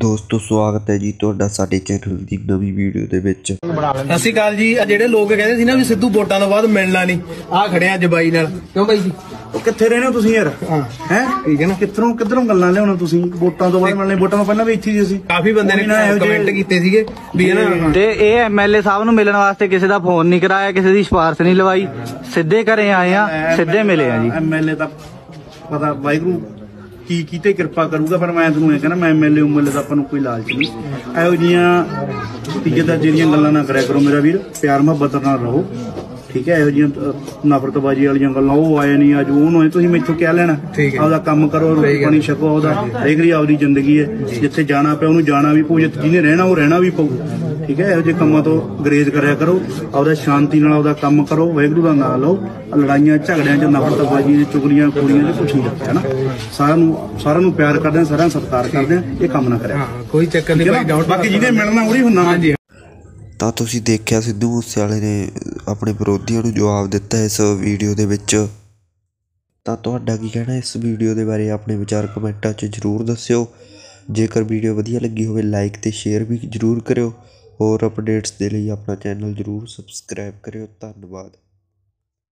ਦੋਸਤੋ ਸਵਾਗਤ ਹੈ ਜੀ ਤੁਹਾਡਾ ਸਾਡੇ ਚੈਨਲ ਦੀ ਨਵੀਂ ਵੀਡੀਓ ਦੇ ਵਿੱਚ। ਸਤਿ ਸ਼੍ਰੀ ਅਕਾਲ ਜੀ। ਆ ਜਿਹੜੇ ਲੋਕ ਕਹਿੰਦੇ ਸੀ ਨਾ ਵੀ ਸਿੱਧੂ ਵੋਟਾਂ ਤੋਂ ਬਾਅਦ ਮਿਲਣਾ ਨਹੀਂ ਆ ਖੜੇ ਆ ਜਬਾਈ ਨਾਲ। ਕਿਉਂ ਬਾਈ ਜੀ? ਉਹ ਕਿੱਥੇ ਰਹਿੰਦੇ ਹੋ ਤੁਸੀਂ ਯਾਰ? ਹਾਂ। ਹੈ? ਠੀਕ ਹੈ ਨਾ? ਕਿੱਧਰੋਂ ਕਿੱਧਰੋਂ ਗੱਲਾਂ ਲਿਆਉਣਾ ਤੁਸੀਂ? ਵੋਟਾਂ ਤੋਂ ਬਾਅਦ ਮਿਲਣੇ ਵੋਟਾਂ ਤੋਂ ਪਹਿਲਾਂ ਵੀ ਇੱਥੇ ਹੀ ਸੀ ਕਾਫੀ ਬੰਦੇ ਨੇ ਕਮੈਂਟ ਕੀਤੇ ਸੀਗੇ ਵੀ ਨਾ ਤੇ ਇਹ ਐਮਐਲਏ ਸਾਹਿਬ ਨੂੰ ਮਿਲਣ ਵਾਸਤੇ ਕਿਸੇ ਦਾ ਫੋਨ ਨਹੀਂ ਕਰਾਇਆ ਕਿਸੇ ਦੀ ਸਿਫਾਰਿਸ਼ ਨਹੀਂ ਲਵਾਈ। ਸਿੱਧੇ ਘਰੇ ਆਏ ਆ ਸਿੱਧੇ ਮਿਲੇ ਆ ਜੀ। ਐਮਐਲਏ ਤਾਂ ਪਤਾ ਵਾਹਿਗੁਰੂ ਕੀ ਕੀਤੇ ਕਿਰਪਾ ਕਰੂਗਾ ਪਰ ਮੈਂ ਤੁਹਾਨੂੰ ਇਹ ਕਹਿੰਦਾ ਮੈਂ ਐਮਐਲਏ ਉਮਐਲਏ ਦਾ ਆਪਾਂ ਨੂੰ ਕੋਈ ਲਾਲਚ ਨਹੀਂ। ਇਹੋ ਜੀਆਂ ਤੀਜੇ ਦਰਜੇ ਦੀਆਂ ਗੱਲਾਂ ਨਾ ਕਰਿਆ ਕਰੋ ਮੇਰਾ ਵੀਰ ਪਿਆਰ ਮੁਹੱਬਤ ਨਾਲ ਰਹੋ ਠੀਕ ਹੈ? ਇਹੋ ਜੀਆਂ ਨਫ਼ਰਤਬਾਜ਼ੀ ਵਾਲੀਆਂ ਗੱਲਾਂ ਉਹ ਆਏ ਨਹੀਂ ਅੱਜ ਉਹ ਨੂੰ ਤੁਸੀਂ ਮੈਥੋਂ ਕਿਆ ਲੈਣਾ। ਆਪਦਾ ਕੰਮ ਕਰੋ ਰੋਟੀ ਪਾਣੀ ਛਕੋ ਉਹਦਾ ਹਰੇਕ ਦੀ ਆਪਦੀ ਜ਼ਿੰਦਗੀ ਹੈ? ਜਿੱਥੇ ਜਾਣਾ ਪਿਆ ਉਹਨੂੰ ਜਾਣਾ ਵੀ ਪਊ ਜਿੱਥੇ ਜਿਹਨੇ ਰਹਿਣਾ ਉਹ ਰਹਿਣਾ ਵੀ ਪਊ। ਠੀਕ ਹੈ? ਇਹੋ ਜਿਹੇ ਕੰਮਾਂ ਤੋਂ ਗਰੇਜ਼ ਕਰਿਆ ਕਰੋ। ਆਪਦਾ ਸ਼ਾਂਤੀ ਨਾਲ ਆਪਦਾ ਕੰਮ ਕਰੋ ਵਾਹਿਗੁਰੂ ਦਾ ਨਾਮ ਲਓ। ਲੜਾਈਆਂ ਝਗੜਿਆਂ 'ਚ ਨਫ਼ਰਤਬਾਜ਼ੀ ਦੀ ਚੁਗਲੀਆਂ ਕੁੜੀਆਂ 'ਚ ਕੁਛ ਨਹੀਂ ਰੱਖਿਆ ਨਾ? ਸਾਰਿਆਂ ਨੂੰ ਸਾਰਿਆਂ ਨੂੰ ਪਿਆਰ ਕਰਦੇ ਆ ਸਾਰਿਆਂ ਨੂੰ ਸਤਿਕਾਰ ਕਰਦੇ ਆ ਇਹ ਕੰਮ ਨਾ ਕਰਿਆ ਕੋਈ ਚੱਕਰ ਨਹੀਂ ਨਾ? ਡਾਊਟ ਬਾਕੀ ਜਿਹਨੇ ਮਿਲਣਾ ਉਹੀ ਹੁੰਦਾ। ਹਾਂਜੀ। ਤਾਂ ਤੁਸੀਂ ਦੇਖਿਆ ਸਿੱਧੂ ਮੂਸੇਵਾਲੇ ਨੇ ਆਪਣੇ ਵਿਰੋਧੀਆਂ ਨੂੰ ਜਵਾਬ ਦਿੱਤਾ ਇਸ ਵੀਡੀਓ ਦੇ ਵਿੱਚ? ਤਾਂ ਤੁਹਾਡਾ ਕੀ ਕਹਿਣਾ ਇਸ ਵੀਡੀਓ ਦੇ ਬਾਰੇ? ਆਪਣੇ ਵਿਚਾਰ ਕਮੈਂਟਾਂ 'ਚ ਜ਼ਰੂਰ ਦੱਸਿਓ। ਜੇਕਰ ਵੀਡੀਓ ਵਧੀਆ ਲੱਗੀ ਹੋਵੇ ਲਾਈਕ ਤੇ ਸ਼ੇਅਰ ਵੀ ਜ਼ਰੂਰ ਕਰਿਓ। ਹੋਰ ਅਪਡੇਟਸ ਦੇ ਲਈ ਆਪਣਾ ਚੈਨਲ ਜ਼ਰੂਰ ਸਬਸਕ੍ਰਾਈਬ ਕਰਿਓ ਧੰਨਵਾਦ।